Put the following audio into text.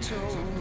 Told